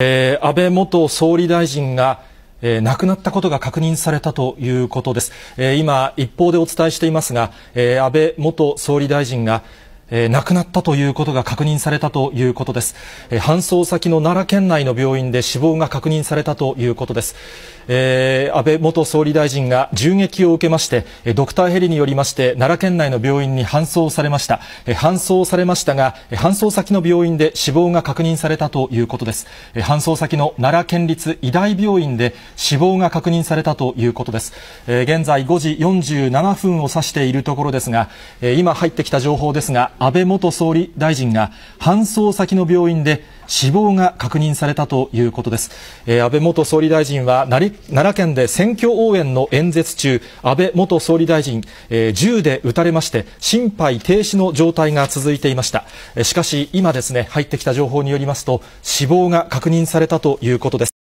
えー、安倍元総理大臣が、えー、亡くなったことが確認されたということです。えー、今、一報でお伝えしていますが、えー、安倍元総理大臣が、えー、亡くなったということが確認されたということです。えー、搬送先の奈良県内の病院で死亡が確認されたということです。えー、安倍元総理大臣が銃撃を受けまして、ドクターヘリによりまして、奈良県内の病院に搬送されました。搬送されましたが、搬送先の病院で死亡が確認されたということです。搬送先の奈良県立医大病院で死亡が確認されたということです。現在5時47分を指しているところですが、今入ってきた情報ですが、安倍元総理大臣が搬送先の病院で死亡が確認されたということです。え、安倍元総理大臣は奈良県で選挙応援の演説中、安倍元総理大臣、え、銃で撃たれまして、心肺停止の状態が続いていました。しかし、今ですね、入ってきた情報によりますと、死亡が確認されたということです。